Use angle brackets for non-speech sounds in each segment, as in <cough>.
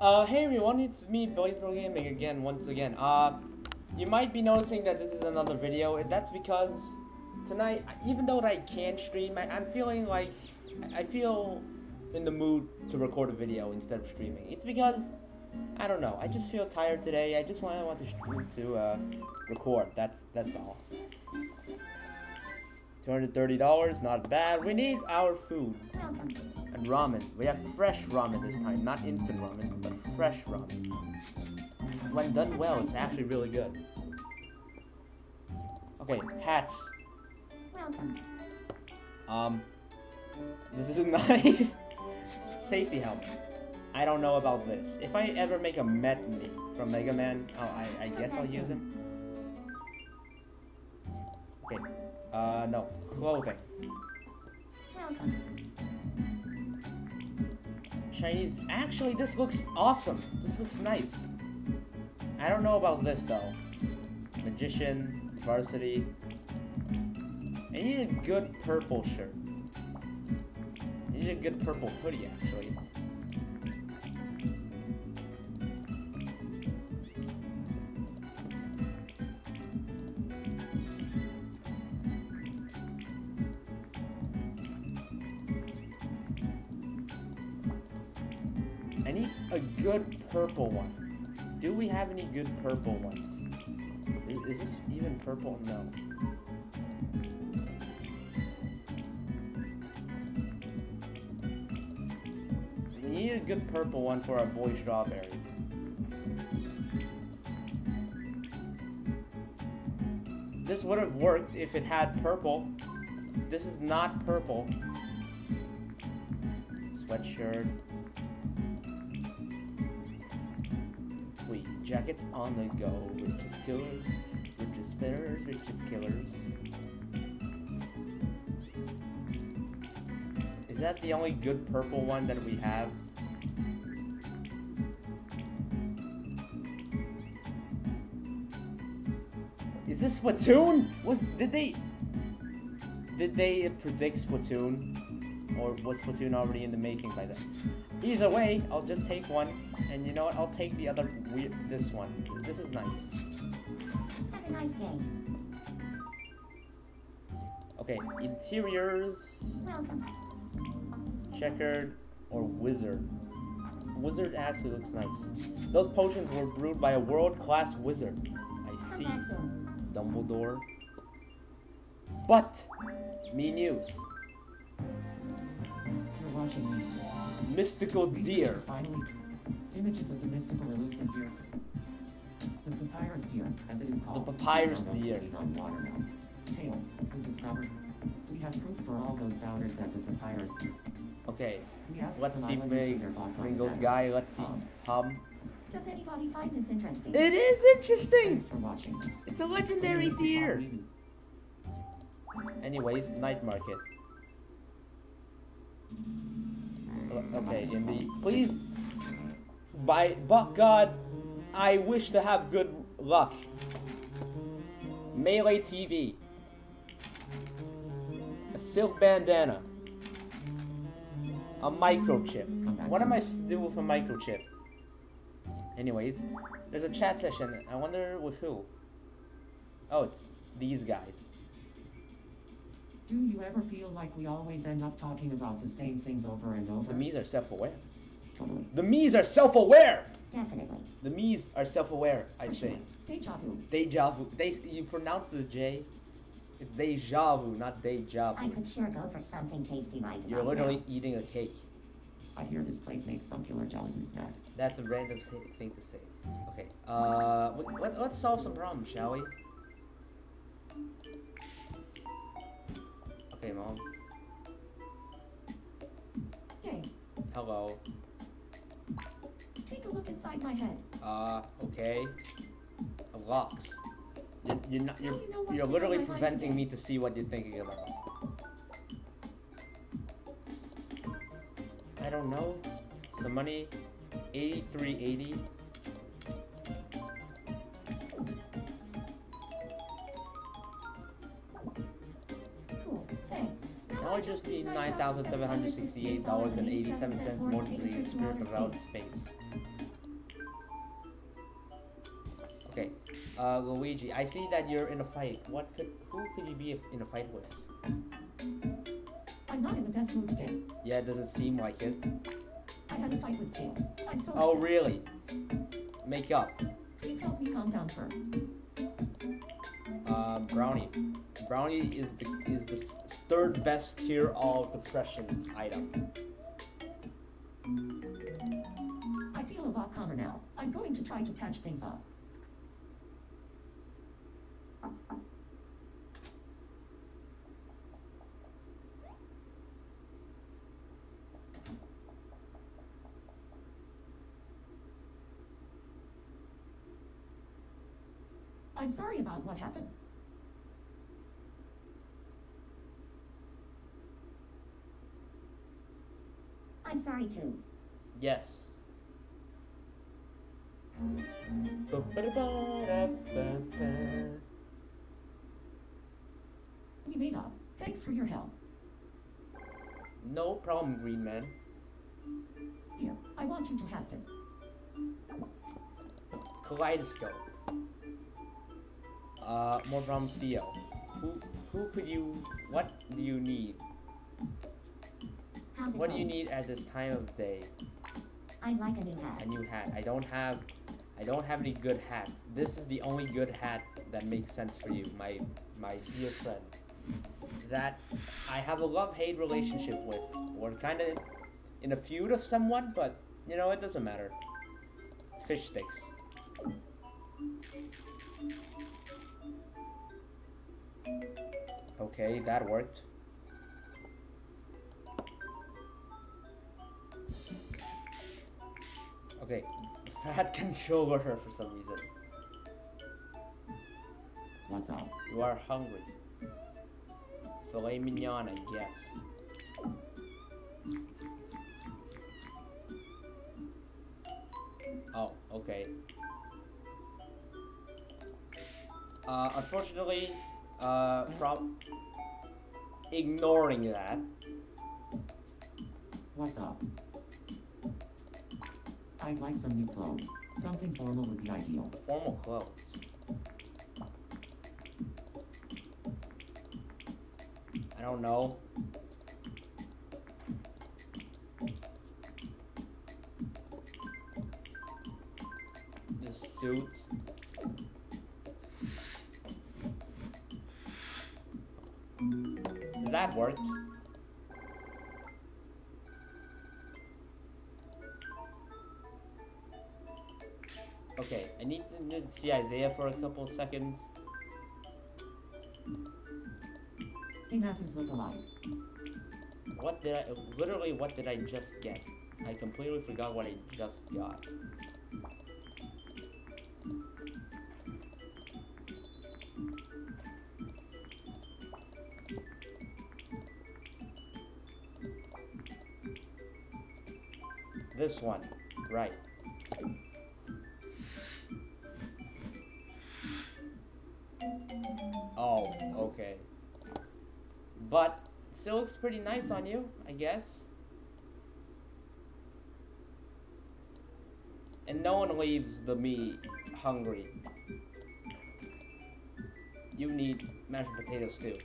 Uh, hey everyone, it's me, BlazeBro Gaming again, once again. Uh, you might be noticing that this is another video, and that's because tonight, even though I can't stream, I, I'm feeling like, I feel in the mood to record a video instead of streaming. It's because, I don't know, I just feel tired today, I just want, I want to, stream, to uh, record, that's, that's all. $230, not bad. We need our food. Ramen. We have fresh ramen this time, not instant ramen, but fresh ramen. When done well, it's actually really good. Okay, hats. Welcome. Um, this is <laughs> nice. Safety helmet. I don't know about this. If I ever make a Metni from Mega Man, oh, I, I guess I'll use him. Okay. Uh, no. Clothing. Chinese. Actually, this looks awesome. This looks nice. I don't know about this though. Magician, varsity. I need a good purple shirt. I need a good purple hoodie actually. A good purple one. Do we have any good purple ones? Is, is this even purple? No. We need a good purple one for our boy Strawberry. This would have worked if it had purple. This is not purple. Sweatshirt. Jackets on the go, riches killers, riches spinners, riches killers. Is that the only good purple one that we have? Is this Splatoon? Was did they did they predict Splatoon? Or was Splatoon already in the making by then? Either way, I'll just take one, and you know what? I'll take the other weird this one. This is nice. Have a nice day. Okay, interiors, Welcome. checkered, or wizard. Wizard actually looks nice. Those potions were brewed by a world-class wizard. I see. Dumbledore. But, me news. You're watching me. Mystical deer. Is Finally, images of the mystical elusive deer. The papyrus deer, as it is called. The papyrus deer. located On water. Tails, we discovered. We have proof for all those doubters that the papyrus deer. Okay, let's see islanders Pring- for their thoughts on Pringles guy. Let's see. Um, Hum. Does anybody find this interesting? It is interesting. Thanks for watching. It's a legendary deer. Anyways, night market. Okay, in the please, by buck God, I wish to have good luck. Melee TV. A silk bandana. A microchip. What am I to do with a microchip? Anyways, there's a chat session. I wonder with who. Oh, it's these guys. Do you ever feel like we always end up talking about the same things over and over? The Miis are self-aware. The Miis are self-aware. Definitely. The Miis are self-aware. I say. Deja vu. Deja vu. They you pronounce the J. It's deja vu, not deja I could sure go for something tasty right You're literally now. eating a cake. I hear this place makes some killer jelly snacks. That's a random thing to say. Okay. Uh, let, let, let's solve some problems, shall we? Okay, mom. Yay. Hello. Take a look inside my head. Uh, okay. Locks. You're, you're not. You're, you know you're literally on my mind preventing me to see what you're thinking about. I don't know. Some money. 8380. Nine thousand seven hundred sixty-eight dollars and eighty-seven more to the experiment around space. Okay, uh, Luigi, I see that you're in a fight. What could, who could you be in a fight with? I'm not in the best mood today. Yeah, it doesn't seem like it. I had a fight with James. I'm so Oh, upset. really? Make up. Please help me calm down first. Um, Brownie. Brownie is the is the third best tier all depression item. I feel a lot calmer now. I'm going to try to patch things up. I'm sorry about what happened. I'm sorry too. Yes. We made up. Thanks for your help. No problem, Green Man. Here, I want you to have this. Kaleidoscope. Uh, more problems, Theo. Who who could you? What do you need? How's it What do you need at this time of day? I'd like a new hat. A new hat. I don't have. I don't have any good hats. This is the only good hat that makes sense for you, my my dear friend. That I have a love-hate relationship with. We're kind of in a feud of someone, but you know it doesn't matter. Fish sticks. Okay, that worked. Okay, <laughs> that fat controller her for some reason. What's up? You are hungry. Filet mignon, I guess. Oh, okay. Uh, unfortunately, uh, from ignoring that, What's up? I'd like some new clothes. Something formal would be ideal. formal clothes. I don't know. The suits. That worked. Okay, I need to, see Isaiah for a couple seconds. Hey, Matthews look alike. What did I, literally what did I just get? I completely forgot what I just got. This one, right. Oh, okay. But still looks pretty nice on you, I guess. And no one leaves the me hungry. You need mashed potatoes too.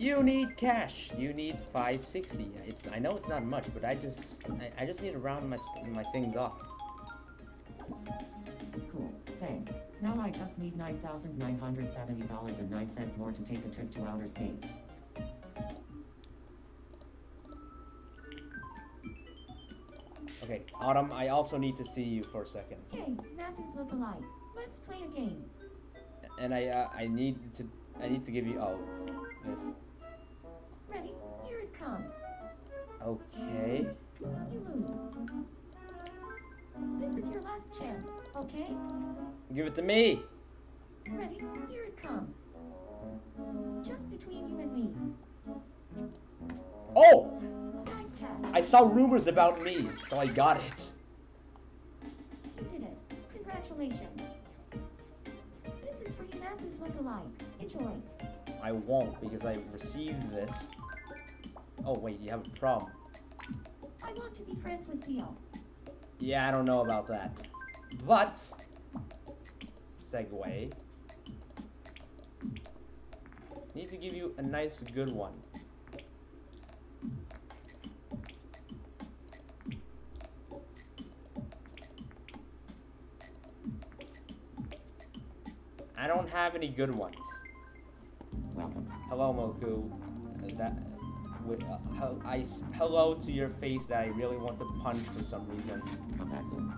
You need cash. You need 560. It's, I know it's not much, but I just I, I just need to round my my things off. Cool. Thanks. Now I just need $9,970.09 more to take a trip to outer space. Okay, Autumn. I also need to see you for a second, Hey, Matthews look alike. Let's play a game. and I uh, I need to I need to give you oh it's this Ready? Here it comes. okay. You lose. This is your last chance, okay? Give it to me. Ready? Here it comes. Just between you and me. Oh. I saw rumors about me, so I got it. You did it. Congratulations. This is for you Matthews look alike. Enjoy. I won't because I received this Oh wait, you have a problem. I want to be friends with Theo. Yeah, I don't know about that. But segue. Need to give you a nice good one. I don't have any good ones. Welcome. Hello, Moku. That with uh, hel- I s- hello to your face that I really want to punch for some reason. Come back soon.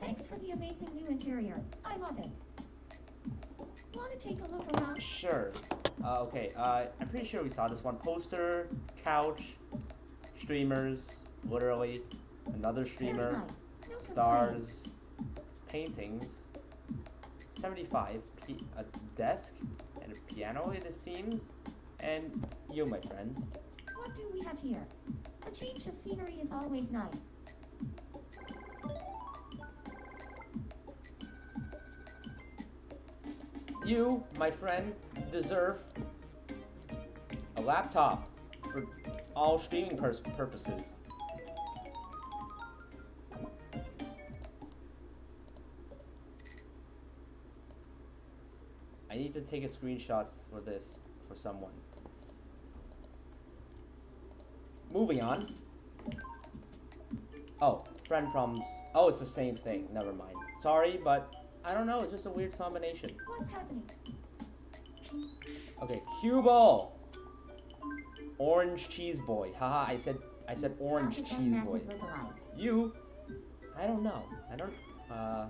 Thanks for the amazing new interior. I love it. Want to take a look around? Sure. Uh, okay. Uh, I'm pretty sure we saw this one. Poster, couch, streamers, literally, another streamer, nice. No stars, complaints. paintings, 75, p- a desk, and a piano, it seems, and you, my friend. What do we have here? A change of scenery is always nice. You, my friend, deserve a laptop for all streaming purposes. To take a screenshot for this for someone. Moving on. Oh, friend problems. Oh, it's the same thing. Never mind. Sorry, but I don't know. It's just a weird combination. What's happening? Okay, cue ball. Orange cheese boy. Haha, I said I said orange cheese boy. You? I don't know. I don't. Uh,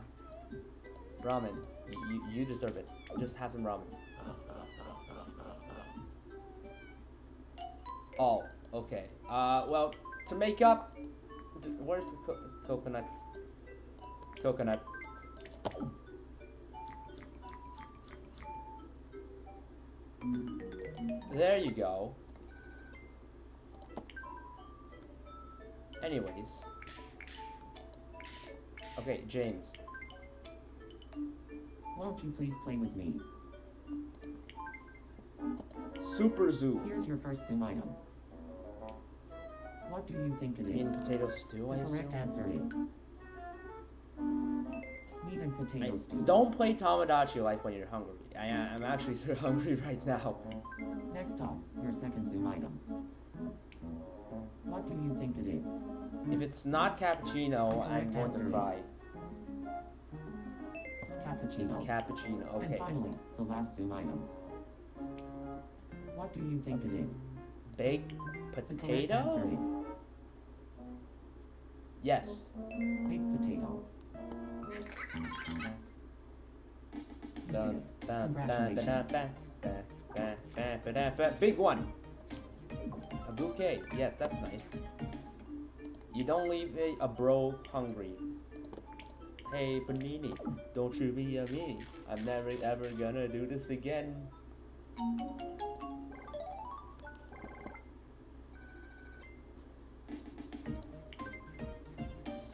ramen. You, you deserve it. Just have some ramen. Oh, okay. Uh, well, to make up, where's the co- coconut? Coconut. There you go. Anyways. Okay, James. Won't you please play with me? Super Zoom. Here's your first Zoom item. What do you think it is? Meat and potato stew, I The correct assume. answer is meat and I, stew. don't play Tomodachi Life when you're hungry. I, I'm actually so <laughs> hungry right now. Next up, your second Zoom item. What do you think it is? If it's not cappuccino, I'm going to cry. Cappuccino. Cappuccino, And okay. finally, the last Zoom item. What do you think it is? Baked potato? Yes. baked potato. Dun, dun, dun. Big one. A bouquet. Yes, that's nice. You don't leave a, a bro hungry. Hey, Panini, don't you be a meanie. I'm never ever gonna do this again.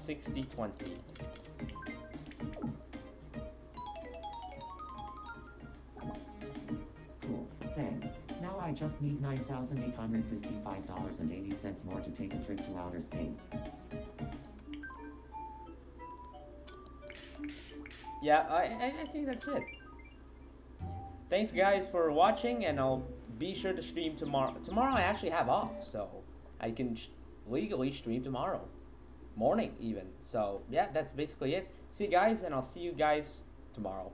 Sixty twenty. Cool. Thanks. Now I just need $9,855.80 more to take a trip to outer space. Yeah, I, I, think that's it. Thanks guys for watching, and I'll be sure to stream tomorrow. Tomorrow I actually have off, so I can legally stream tomorrow. Morning, even. So, yeah, that's basically it. See you guys, and I'll see you guys tomorrow.